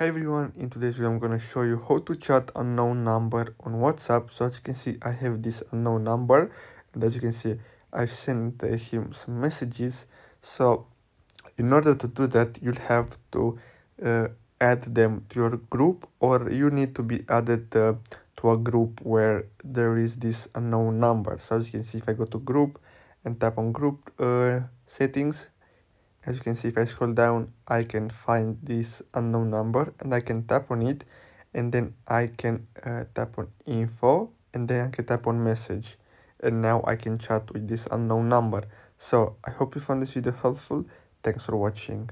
Hi everyone, in today's video I'm gonna show you how to chat unknown number on WhatsApp. So as you can see I have this unknown number and as you can see I've sent him some messages. So in order to do that you'll have to uh, add them to your group or you need to be added uh, to a group where there is this unknown number. So as you can see if I go to group and tap on group uh, settings as you can see if I scroll down I can find this unknown number and I can tap on it and then I can uh, tap on info and then I can tap on message. And now I can chat with this unknown number. So I hope you found this video helpful. Thanks for watching